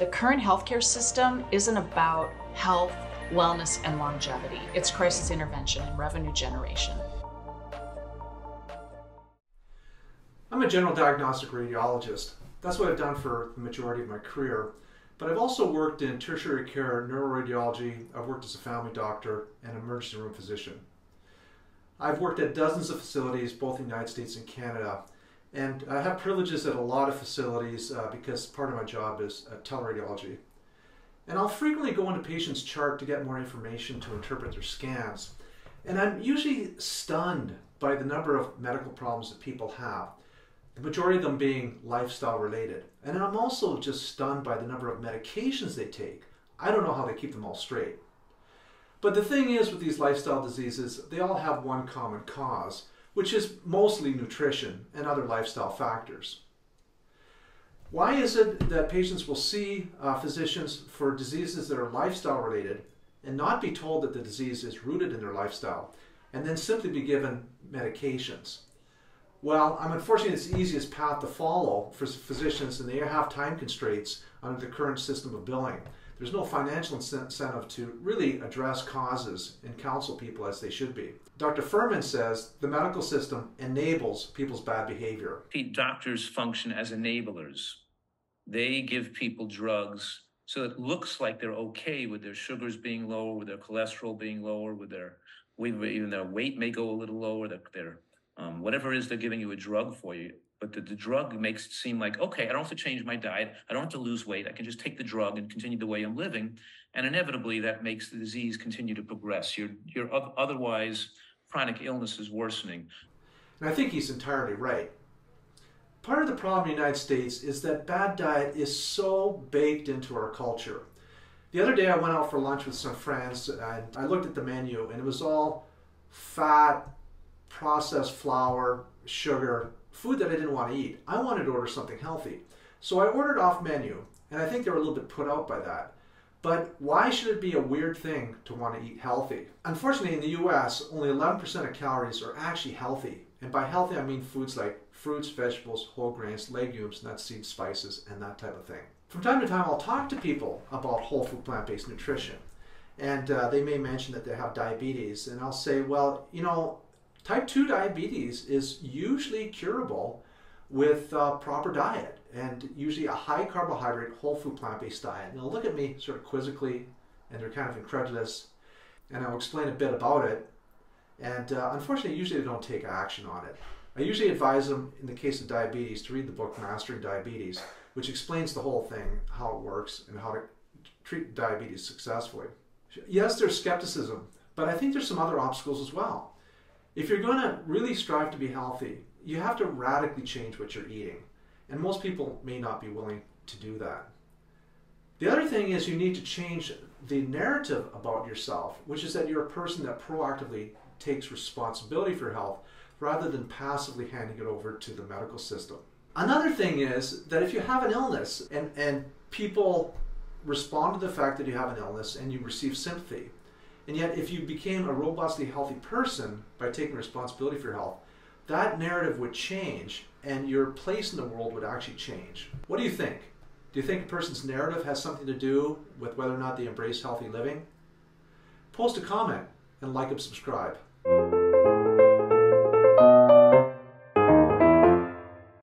The current healthcare system isn't about health, wellness, and longevity. It's crisis intervention and revenue generation. I'm a general diagnostic radiologist. That's what I've done for the majority of my career. But I've also worked in tertiary care neuroradiology. I've worked as a family doctor and emergency room physician. I've worked at dozens of facilities, both in the United States and Canada. And I have privileges at a lot of facilities uh, because part of my job is uh, teleradiology. And I'll frequently go into patients' chart to get more information to interpret their scans. And I'm usually stunned by the number of medical problems that people have, the majority of them being lifestyle related. And I'm also just stunned by the number of medications they take. I don't know how they keep them all straight. But the thing is with these lifestyle diseases, they all have one common cause, which is mostly nutrition and other lifestyle factors. Why is it that patients will see uh, physicians for diseases that are lifestyle related and not be told that the disease is rooted in their lifestyle and then simply be given medications? Well, I'm unfortunately it's the easiest path to follow for physicians and they have time constraints under the current system of billing there's no financial incentive to really address causes and counsel people as they should be. Dr. Fuhrman says the medical system enables people's bad behavior. Doctors function as enablers. They give people drugs so it looks like they're okay with their sugars being lower, with their cholesterol being lower, with their even their weight may go a little lower, their, their um, whatever it is they're giving you a drug for you but the, the drug makes it seem like okay i don't have to change my diet. I don't have to lose weight. I can just take the drug and continue the way i'm living. And inevitably that makes the disease continue to progress. Your your otherwise chronic illness is worsening. And i think he's entirely right. Part of the problem in the united states is that bad diet is so baked into our culture. The other day i went out for lunch with some friends and i looked at the menu and it was all fat processed flour sugar food that I didn't want to eat. I wanted to order something healthy. So I ordered off menu, and I think they were a little bit put out by that. But why should it be a weird thing to want to eat healthy? Unfortunately, in the US, only 11% of calories are actually healthy. And by healthy, I mean foods like fruits, vegetables, whole grains, legumes, nuts, seeds, spices, and that type of thing. From time to time, I'll talk to people about whole food plant based nutrition. And uh, they may mention that they have diabetes. And I'll say, well, you know, Type 2 diabetes is usually curable with proper diet and usually a high carbohydrate, whole food plant based diet. And they'll look at me sort of quizzically and they're kind of incredulous, and I'll explain a bit about it. And uh, unfortunately, usually they don't take action on it. I usually advise them, in the case of diabetes, to read the book Mastering Diabetes, which explains the whole thing, how it works, and how to treat diabetes successfully. Yes, there's skepticism, but I think there's some other obstacles as well. If you're going to really strive to be healthy, you have to radically change what you're eating. And most people may not be willing to do that. The other thing is you need to change the narrative about yourself, which is that you're a person that proactively takes responsibility for your health rather than passively handing it over to the medical system. Another thing is that if you have an illness and, and people respond to the fact that you have an illness and you receive sympathy, and yet, if you became a robustly healthy person by taking responsibility for your health, that narrative would change and your place in the world would actually change. What do you think? Do you think a person's narrative has something to do with whether or not they embrace healthy living? Post a comment and like and subscribe.